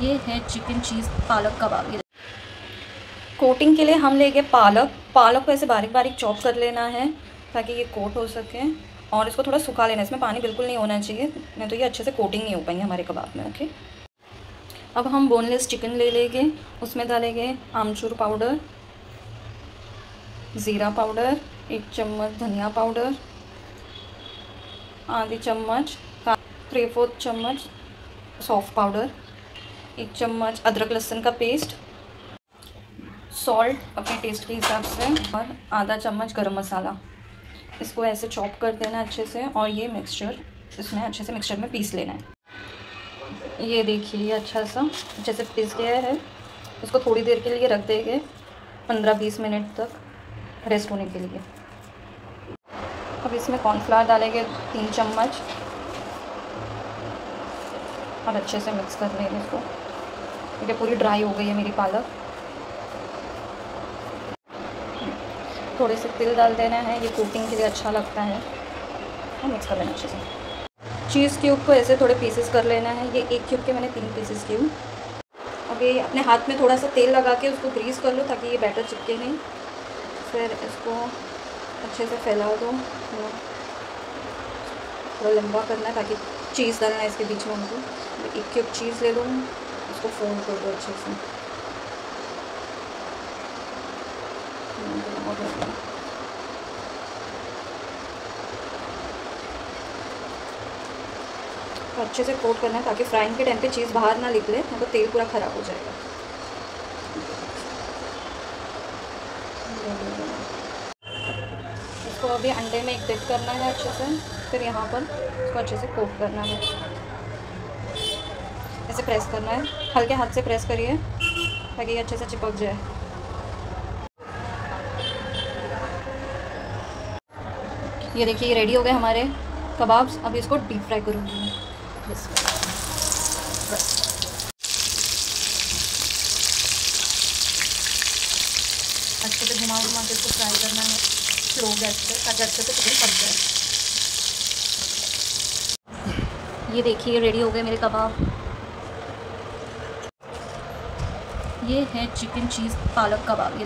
ये है चिकन चीज़ पालक कबाब। ये कोटिंग के लिए हम लेंगे पालक। पालक को ऐसे बारीक बारीक चॉप कर लेना है ताकि ये कोट हो सके। और इसको थोड़ा सुखा लेना है। इसमें पानी बिल्कुल नहीं होना चाहिए। नहीं तो ये अच्छे से कोटिंग नहीं हो पाएँगे हमारे कबाब में ओके अब हम बोनलेस चिकन ले लेंगे उसमें डालेंगे आमचूर पाउडर ज़ीरा पाउडर एक चम्मच धनिया पाउडर आधी चम्मच थ्री फोर्थ चम्मच सॉफ्ट पाउडर एक चम्मच अदरक लहसुन का पेस्ट सॉल्ट अपने टेस्ट के हिसाब से, और आधा चम्मच गरम मसाला। इसको ऐसे चॉप कर देना अच्छे से, और ये मिक्सचर इसमें अच्छे से मिक्सचर में पीस लेना है। ये देखिए, ये अच्छा सा, अच्छे से पीस गया है। इसको थोड़ी देर के लिए रख देंगे, पंद्रह बीस मिनट तक रेस्ट होने के लिए। अब इसमें कॉर्नफ्लावर डालेंगे तीन चम्मच, और अच्छे से मिक्स कर लेंगे इसको। क्योंकि पूरी ड्राई हो गई है मेरी पालक। थोड़े से तिल डाल देना है, ये कुकिंग के लिए अच्छा लगता है। और मिक्स कर लेना अच्छे से चीज़ क्यूब को ऐसे थोड़े पीसेस कर लेना है, ये एक क्यूब के मैंने तीन पीसेस किए अब ये अपने हाथ में थोड़ा सा तेल लगा के उसको ग्रीस कर लो ताकि ये बैटर चिपके नहीं। फिर इसको अच्छे से फैला दो, थोड़ा लंबा करना है ताकि चीज़ डालना है इसके बीच में उनको एक क्यूब चीज़ ले लो। उसको फोल्ड कर दो अच्छे से अच्छे से कोट करना है ताकि फ्राइंग के टाइम पे चीज़ बाहर ना निकले, नहीं तो तेल पूरा ख़राब हो जाएगा। इसको अभी अंडे में एक डिप करना है अच्छे से, फिर यहाँ पर इसको अच्छे से कोट करना है। ऐसे प्रेस करना है। हल्के हाथ से प्रेस करिए, ताकि ये अच्छे से चिपक जाए। ये देखिए रेडी हो गए हमारे कबाब्स। अब इसको डीप फ्राई करूँगी अच्छे से घुमा घुमा के इसको फ्राई करना है। स्लो गैस पे, ताकि अच्छे से पक जाए। ये देखिए रेडी हो गए मेरे कबाब। ये है चिकन चीज़ पालक कबाब।